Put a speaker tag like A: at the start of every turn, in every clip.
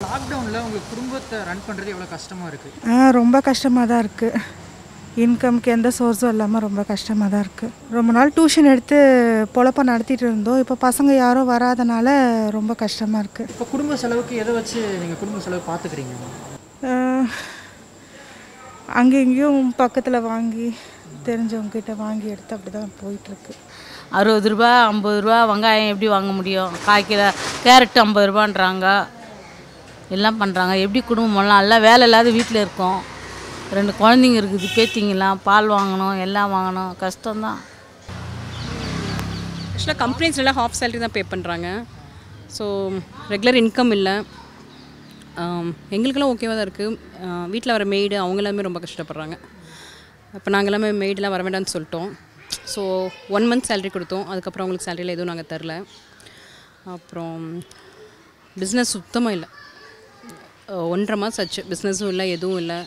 A: லாக்டவுனில் உங்கள் குடும்பத்தை ரன் பண்ணுறது எவ்வளோ கஷ்டமாக இருக்குது
B: ஆ ரொம்ப கஷ்டமாக தான் இருக்குது இன்கம்க்கு எந்த சோர்ஸும் இல்லாமல் ரொம்ப கஷ்டமாக தான் இருக்குது ரொம்ப நாள் டியூஷன் எடுத்து பொழப்ப நடத்திட்டு இருந்தோம். இப்போ பசங்க யாரும் வராதனால ரொம்ப கஷ்டமாக இருக்குது
A: இப்போ குடும்ப செலவுக்கு எதை வச்சு நீங்கள் குடும்ப செலவு பார்த்துக்கிறீங்க
B: அங்கே இங்கேயும் பக்கத்தில் வாங்கி தெரிஞ்சவங்க கிட்ட வாங்கி எடுத்து அப்படி தான் போயிட்டுருக்கு
C: அறுபது ரூபா ஐம்பது ரூபா வெங்காயம் எப்படி வாங்க முடியும்? கிலோ கேரட் ஐம்பது ரூபான்றாங்க. எல்லாம் பண்ணுறாங்க எப்படி குடும்பம்லாம் எல்லாம் வேலை இல்லாத வீட்டில் இருக்கோம். ரெண்டு குழந்தைங்க இருக்குது பேத்திங்களாம் பால் வாங்கணும் எல்லாம் வாங்கணும். கஷ்டம்தான்.
D: ஆக்சுவலாக கம்பெனிஸ்லாம் ஹாஃப் சேலரி தான் பே பண்ணுறாங்க ஸோ ரெகுலர் இன்கம் இல்லை. எங்களுக்கெல்லாம் ஓகேவாக தான் இருக்குது வீட்டில் வர மெய்டு அவங்க எல்லாமே ரொம்ப கஷ்டப்படுறாங்க. இப்போ நாங்கள் எல்லாமே மெய்டெலாம் வர வேண்டாம்னு சொல்லிட்டோம். ஸோ ஒன் மந்த் சேலரி கொடுத்தோம். அதுக்கப்புறம் அவங்களுக்கு சேலரியில் எதுவும் நாங்கள் தரல. அப்புறம் பிஸ்னஸ் சுத்தமாக இல்லை. ஒன்றரை மாதம் ஆச்சு. பிஸ்னஸும் இல்லை எதுவும் இல்லை.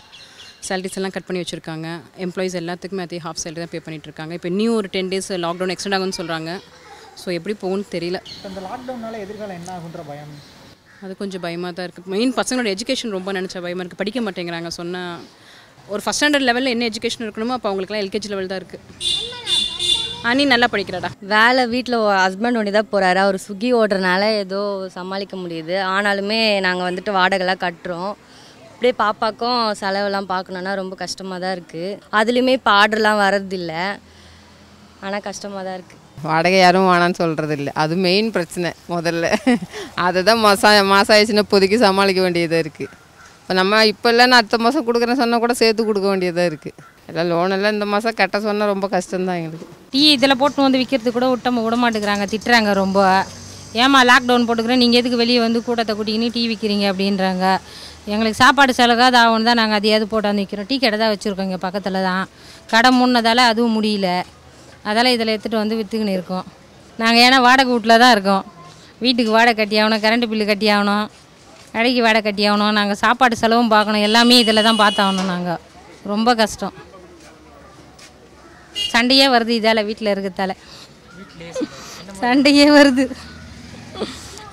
D: சேலரிஸ் எல்லாம் கட் பண்ணி வச்சுருக்காங்க. எம்ப்ளாயிஸ் எல்லாத்துக்குமே அதே ஹாஃப் சேலரி தான் பே பண்ணிகிட்ருக்காங்க இப்போ நியூ ஒரு டென் டேஸ் லாக்டவுன் எக்ஸ்டெண்ட் ஆகும்னு சொல்கிறாங்க ஸோ எப்படி போகும்னு தெரியல.
A: இந்த லாக்டவுனால எதிர்காலம் என்ன ஆகுன்ற பயம்?
D: அது கொஞ்சம் பயமாக தான் இருக்குது மெயின் பசங்களோட எஜுகேஷன் ரொம்ப நினச்ச பயமாக இருக்குது படிக்க மாட்டேங்கிறாங்க. சொன்னால் ஒரு ஃபஸ்ட் ஸ்டாண்டர்ட் லெவலில் என்ன எஜுகேஷன் இருக்கணுமோ அப்போ அவங்களுக்குலாம் எல்கேஜி லெவல் தான் இருக்குது அனி நல்லா படிக்கிறாடா.
E: வேலை வீட்டில் ஹஸ்பண்ட் ஒண்டி தான் போகிறாரு அவர் ஸ்விக்கி ஓடுறனால ஏதோ சமாளிக்க முடியுது. ஆனாலுமே நாங்கள் வந்துட்டு வாடகைலாம் கட்டுறோம். அப்படியே பாப்பாக்கும் செலவெல்லாம் பார்க்கணுன்னா ரொம்ப கஷ்டமாக தான் இருக்குது அதுலேயுமே இப்போ ஆர்டர்லாம் வரதில்ல ஆனால் கஷ்டமாக தான் இருக்குது
F: வாடகை யாரும் வேணான்னு சொல்கிறது இல்லை அது மெயின் பிரச்சனை முதல்ல. அதை தான் மாதம் மாதம் ஆயிடுச்சுன்னா இப்போதைக்கு சமாளிக்க வேண்டியதாக இருக்குது இப்போ நம்ம இப்போ இல்லைன்னு அடுத்த மாதம் கொடுக்குறேன்னு சொன்னால் கூட சேர்த்து கொடுக்க வேண்டியதாக இருக்குது எல்லாம் லோன் எல்லாம் இந்த மாதம் கட்ட சொன்னால் ரொம்ப கஷ்டம்தான் எங்களுக்கு.
G: டீ இதில் போட்டு வந்து விற்கிறது கூட விட்ட விட மாட்டேங்கிறாங்க திட்டுறாங்க ரொம்ப. ஏமா லாக்டவுன் போட்டுக்கிறேன் நீங்கள் எதுக்கு வெளியே வந்து கூட்டத்தை கூட்டிக்கின்னு டீ விற்கிறீங்க அப்படின்றாங்க. எங்களுக்கு சாப்பாடு செலவாக ஆகணும் தான் நாங்கள் அதையாவது போட்டாந்து விற்கிறோம் டீ கடை தான் வச்சுருக்கோம் இங்கே பக்கத்தில் தான். கடை முன்னதால் அதுவும் முடியல. அதால் இதில் எடுத்துகிட்டு வந்து விற்றுக்கின்னு இருக்கோம். நாங்கள் ஏன்னா வாடகை வீட்டில் தான் இருக்கோம். வீட்டுக்கு வாடகை கட்டி ஆகணும் கரண்ட் பில்லு கட்டி ஆகணும் கடைக்கு வாடகை கட்டி ஆகணும். நாங்கள் சாப்பாடு செலவும் பார்க்கணும் எல்லாமே இதில் தான் பார்த்தாகணும் நாங்கள் ரொம்ப கஷ்டம். சண்டையே வருது இதால் வீட்டில் இருக்கிறதால. சண்டையே வருது.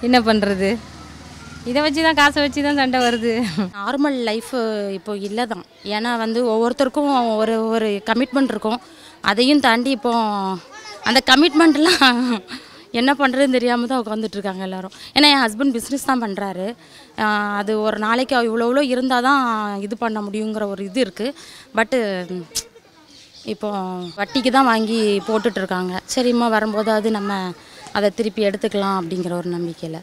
G: என்ன பண்ணுறது இதை வச்சு தான் காசை வச்சு தான் சண்டை வருது.
H: நார்மல் லைஃப் இப்போ இல்லை தான் ஏன்னா வந்து ஒவ்வொருத்தருக்கும் ஒரு ஒரு கமிட்மெண்ட் இருக்கும். அதையும் தாண்டி இப்போ அந்த கமிட்மெண்ட்லாம் என்ன பண்ணுறதுன்னு தெரியாமல் தான் உட்காந்துட்ருக்காங்க எல்லோரும். ஏன்னா என் ஹஸ்பண்ட் பிஸ்னஸ் தான் பண்ணுறாரு அது ஒரு நாளைக்கு இவ்வளோ இவ்வளோ இருந்தால் தான் இது பண்ண முடியுங்கிற ஒரு இது இருக்குது பட்டு இப்போ வட்டிக்கு தான் வாங்கி போட்டுட்டு இருக்காங்க சரிம்மா வரும்போது அது நம்ம அதை திருப்பி எடுத்துக்கலாம் அப்படிங்கிற ஒரு நம்பிக்கையில்.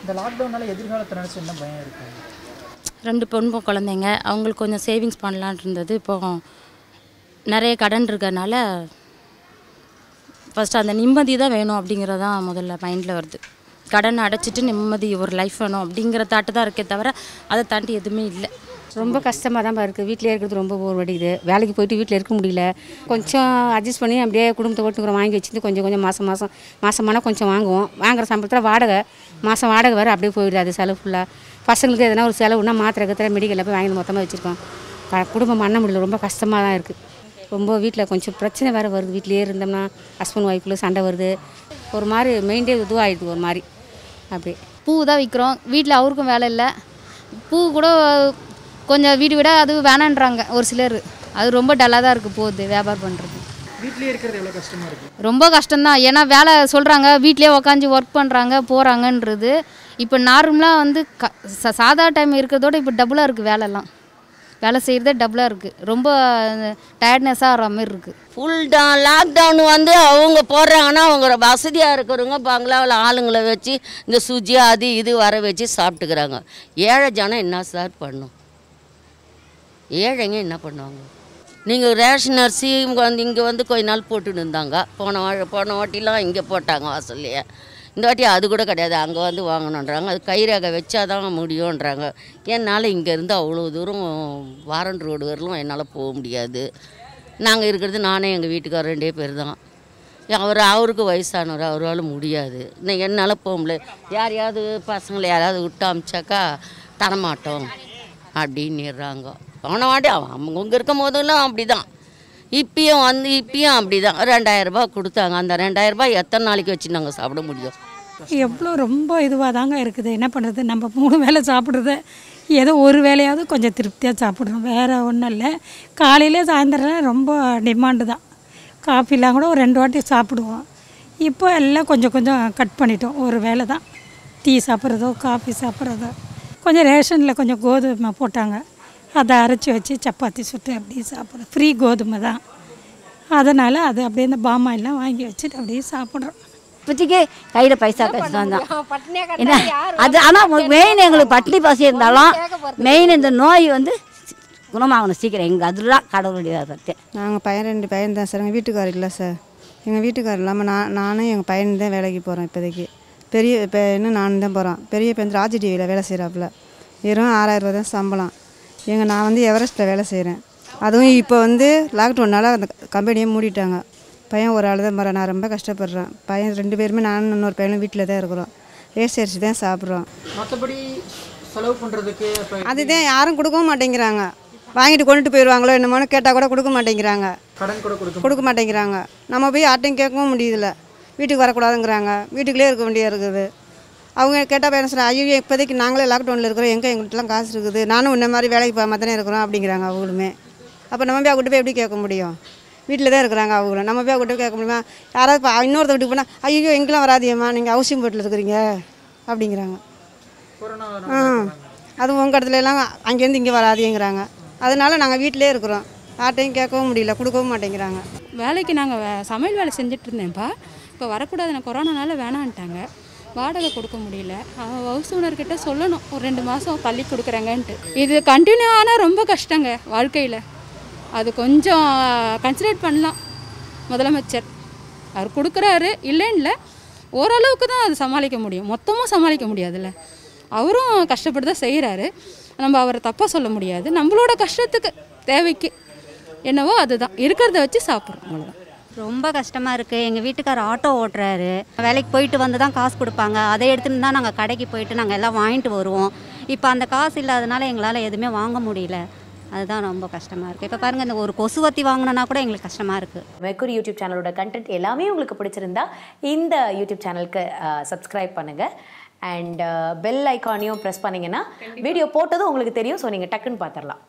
A: இந்த லாக்டவுனால எதிர்காலத்தை நினச்சி என்ன பயம் இருக்குது
H: ரெண்டு பொண் பொ- குழந்தைங்க அவங்களுக்கு கொஞ்சம் சேவிங்ஸ் பண்ணலான் இருந்தது. இப்போ நிறைய கடன் இருக்கறனால ஃபஸ்ட்டு அந்த நிம்மதி தான் வேணும் அப்படிங்கிறது தான் முதல்ல மைண்டில் வருது. கடன் அடைச்சிட்டு நிம்மதி ஒரு லைஃப் வேணும் அப்படிங்கிற தாட்டு தான் இருக்கே தவிர அதை தாண்டி எதுவுமே இல்லை.
I: ரொம்ப கஷ்டமாக தான் இருக்குது வீட்டிலே இருக்கிறது ரொம்ப போர் வடிக்குது வேலைக்கு போயிட்டு வீட்டில் இருக்க முடியல. கொஞ்சம் அட்ஜஸ்ட் பண்ணி அப்படியே குடும்பத்தை ஓட்டுக்கிற வாங்கி வச்சுட்டு கொஞ்சம் கொஞ்சம் மாதம் மாதம் மாதமானால் கொஞ்சம் வாங்குவோம். வாங்குற சம்பளத்தில் வாடகை. மாதம் வாடகை வேறு அப்படியே போயிடுது அது செலவு ஃபுல்லாக பசங்களுக்கு எதனா ஒரு செலவுனா மாத்திரை கத்திர மெடிக்கலில் போய் வாங்கி மொத்தமாக வச்சுருக்கோம். குடும்பம் பண்ண முடியல. ரொம்ப கஷ்டமாக தான் இருக்குது ரொம்ப வீட்டில் கொஞ்சம் பிரச்சனை வேறு வருது. வீட்டிலேயே இருந்தோம்னா ஹஸ்பண்ட் ஒய்ஃபுக்குள்ளே சண்டை வருது. ஒரு மாதிரி மெயின்டே இதுவாகிடுது ஒரு மாதிரி. அப்படியே.
J: பூ தான் விற்கிறோம் வீட்டில் அவருக்கும் வேலை இல்லை. பூ கூட கொஞ்சம் வீடு விட அது வேணான்றாங்க ஒரு சிலர். அது ரொம்ப டல்லாக தான் இருக்குது போகுது வியாபாரம் பண்ணுறது
A: வீட்லேயே இருக்கிறது எவ்வளோ கஷ்டமாக இருக்குது
J: ரொம்ப கஷ்டம்தான். ஏன்னா வேலை சொல்கிறாங்க வீட்டிலே உக்காந்து ஒர்க் பண்ணுறாங்க போகிறாங்கன்றது இப்போ நார்மலாக வந்து க சாதா டைம் இருக்கிறதோட இப்போ டபுளாக இருக்குது வேலைலாம். வேலை செய்கிறதே டபுளாக இருக்குது ரொம்ப டயர்ட்னஸாக ஆகிற மாதிரி இருக்குது
K: ஃபுல் டவுன் லாக்டவுன் வந்து அவங்க போடுறாங்கன்னா அவங்க வசதியாக இருக்கிறவங்க பங்களாவில் ஆளுங்களை வச்சு இந்த சுஜி அது இது வர வச்சு சாப்பிட்டுக்கிறாங்க. ஏழை ஜனம் என்ன சார் பண்ணும்? ஏழைங்க என்ன பண்ணுவாங்க? நீங்கள் ரேஷன் அரிசி வந்து இங்கே வந்து கொஞ்ச நாள் போட்டுன்னு இருந்தாங்க. போன வா- போன வாட்டிலாம் இங்கே போட்டாங்க வாசல்லையே. இந்த வாட்டி அது கூட கிடையாது. அங்கே வந்து வாங்கணுன்றாங்க. அது கைரேகை வச்சாதான் முடியுன்றாங்க என்னால் இங்கேருந்து அவ்வளோ தூரம் வாரன் ரோடு வரலும் என்னால் போக முடியாது. நாங்கள் இருக்கிறது நானே எங்கள் வீட்டுக்காரர் ரெண்டே பேர் தான். அவர் அவருக்கு வயசானவர். அவரால் முடியாது. இன்னும் என்னால் போக முடியல. யாரையாவது பசங்களை யாராவது விட்டு அமிச்சாக்கா தரமாட்டோம். அப்படின்னுறாங்க. போன வாட்டி அவங்க இருக்கும் போதெல்லாம் அப்படி தான் இப்பயும் வந்து இப்பயும் அப்படி தான் ரெண்டாயிரரூபா கொடுத்தாங்க. அந்த ரெண்டாயிரரூபா எத்தனை நாளைக்கு வச்சு நாங்கள் சாப்பிட முடியும்?
L: எவ்வளோ ரொம்ப இதுவாக தாங்க இருக்குது. என்ன பண்ணுறது நம்ம மூணு வேளை சாப்பிட்றது ஏதோ ஒரு வேளையாவது கொஞ்சம் திருப்தியாக சாப்பிட்றோம். வேறு ஒன்றும் இல்லை. காலையிலே சாயந்தரம் ரொம்ப டிமாண்டு தான். காஃபிலாம் கூட ஒரு ரெண்டு வாட்டி சாப்பிடுவோம். இப்போ எல்லாம் கொஞ்சம் கொஞ்சம் கட் பண்ணிட்டோம். ஒரு வேளை தான். டீ சாப்பிட்றதோ காஃபி சாப்பிட்றதோ. கொஞ்சம் ரேஷனில் கொஞ்சம் கோதுமை போட்டாங்க. அதை அரைச்சி வச்சு சப்பாத்தி சுட்டு அப்படியே சாப்பிட்றோம். ஃப்ரீ கோதுமை தான். அதனால் அது அப்படியே இந்த பாமாயிலாம் வாங்கி வச்சுட்டு அப்படியே சாப்பிட்றோம்.
M: இப்போதைக்கு கையில் பைசா கஷ்டம் தான். என்ன? அது ஆனால் மெயின் எங்களுக்கு பட்டினி பசி இருந்தாலும் மெயின் இந்த நோய் வந்து குணமாகணும் சீக்கிரம். எங்கள் அதுதான் கடவுளுடைய சத்தியம்
N: நாங்கள் பையன் ரெண்டு பையன் தான் சார். எங்கள் வீட்டுக்காரர் இல்லை சார். எங்கள் வீட்டுக்காரர் இல்லாமல் நான் நானும் எங்கள் பையன் தான் வேலைக்கு போகிறோம் இப்போதைக்கு. பெரிய பையனும் நானும் தான் போகிறோம் பெரிய பையன் ராஜி டிவியில் வேலை செய்கிறாப்புல வெறும் ஆறாயிரம் ரூபா தான் சம்பளம். எங்கள் நான் வந்து எவரெஸ்ட்டில் வேலை செய்கிறேன் அதுவும் இப்போ வந்து லாக்டவுனால் அந்த கம்பெனியை மூடிட்டாங்க. பையன் ஒரு ஆள் தான் போகிறேன் நான் ரொம்ப கஷ்டப்படுறேன். பையன் ரெண்டு பேருமே நானும் இன்னொரு பையனும் வீட்டில் தான் இருக்கிறோம். ரேஸ் அரிசி தான் சாப்பிட்றோம்.
A: மற்றபடி செலவு பண்ணுறதுக்கு
N: அதுதான் யாரும் கொடுக்கவும் மாட்டேங்கிறாங்க. வாங்கிட்டு கொண்டுட்டு போயிடுவாங்களோ என்னமோன்னு கேட்டால் கூட கொடுக்க மாட்டேங்கிறாங்க.
A: கடன் கூட கொடுக்க
N: மாட்டேங்கிறாங்க. நம்ம போய் யார்ட்டையும் கேட்கவும் முடியுதில்ல வீட்டுக்கு வரக்கூடாதுங்கிறாங்க. வீட்டுக்குள்ளே இருக்க வேண்டியா இருக்குது. அவங்க கேட்டால் சொல்கிறேன் ஐயோ இப்போதைக்கு நாங்களே லாக்டவுனில் இருக்கிறோம். எங்கே எங்கள்கிட்டலாம் காசு இருக்குது? நானும் இந்த மாதிரி வேலைக்கு போகாம தானே இருக்கிறோம் அப்படிங்கிறாங்க அவங்களுமே. அப்போ நம்ம போய் அவங்ககிட்ட போய் எப்படி கேட்க முடியும்? வீட்டில் தான் இருக்கிறாங்க அவங்களும். நம்ம போய் அவங்ககிட்ட கேட்க முடியுமா? யாராவது இப்போ இன்னொருத்த வீட்டுக்கு போனால் ஐயோ எங்கெல்லாம் வராதியம்மா நீங்கள் ஹவுசிங் போட்டில் இருக்கிறீங்க அப்படிங்கிறாங்க. ஆ. அதுவும் உங்கள் இடத்துல எல்லாம் அங்கேருந்து இங்கே வராதீங்கிறாங்க. அதனால நாங்கள் வீட்டிலே இருக்கிறோம். யார்ட்டையும் கேட்கவும் முடியல கொடுக்கவும் மாட்டேங்கிறாங்க.
D: வேலைக்கு நாங்கள் சமையல் வேலை செஞ்சுட்டு இருந்தேன்ப்பா. இப்போ வரக்கூடாது நான் கொரோனானால வேணான்ட்டாங்க. வாடகை கொடுக்க முடியல. அவன் ஹவுஸ் ஓனர்கிட்ட சொல்லணும். ஒரு ரெண்டு மாதம் தள்ளி கொடுக்குறாங்கன்ட்டு. இது கண்டினியூ ஆனால் ரொம்ப கஷ்டங்க வாழ்க்கையில். அது கொஞ்சம் கன்சிடர் பண்ணலாம். முதலமைச்சர். அவர் கொடுக்குறாரு. இல்லைன்னு இல்லை ஓரளவுக்கு தான் அது சமாளிக்க முடியும். மொத்தமும் சமாளிக்க முடியாதுல்ல. அவரும் கஷ்டப்பட்டு தான் செய்கிறாரு நம்ம அவரை தப்பாக சொல்ல முடியாது. நம்மளோட கஷ்டத்துக்கு தேவைக்கு என்னவோ அதுதான். இருக்கிறத வச்சு சாப்பிட்றோம் அவ்வளோதான்
O: ரொம்ப கஷ்டமாக இருக்குது எங்கள் வீட்டுக்கார் ஆட்டோ ஓட்டுறாரு. வேலைக்கு போயிட்டு வந்து தான் காசு கொடுப்பாங்க. அதை எடுத்துன்னு தான் நாங்கள் கடைக்கு போயிட்டு நாங்கள் எல்லாம் வாங்கிட்டு வருவோம். இப்போ அந்த காசு இல்லாதனால எங்களால் எதுவுமே வாங்க முடியல. அதுதான் ரொம்ப கஷ்டமாக இருக்குது இப்போ பாருங்கள் இந்த ஒரு கொசுவத்தி வாங்கினா கூட எங்களுக்கு கஷ்டமாக இருக்குது
P: மெர்க்குரி யூடியூப் சேனலோட கண்டென்ட் எல்லாமே உங்களுக்கு பிடிச்சிருந்தா இந்த யூடியூப் சேனலுக்கு சப்ஸ்கிரைப் பண்ணுங்க. அண்ட் பெல் ஐக்கானையும் ப்ரெஸ் பண்ணீங்கன்னா வீடியோ போட்டதும் உங்களுக்கு தெரியும். ஸோ நீங்கள் டக்குன்னு பார்த்துடலாம்